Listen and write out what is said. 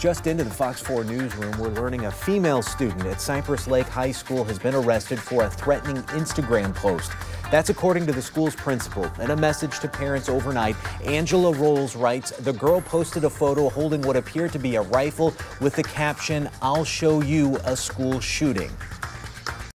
Just into the Fox 4 newsroom, we're learning a female student at Cypress Lake High School has been arrested for a threatening Instagram post. That's according to the school's principal. In a message to parents overnight, Angela Roles writes, the girl posted a photo holding what appeared to be a rifle with the caption, I'll show you a school shooting.